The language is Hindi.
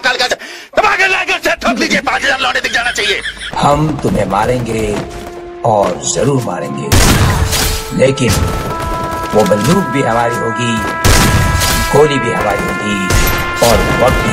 महाकाल का से ठोक लीजिए पाँच हज़ार लौटे दिख जाना चाहिए। हम तुम्हें मारेंगे और ज़रूर मारेंगे। लेकिन वो बंदूक भी हमारी होगी, गोली भी हमारी होगी और वक्त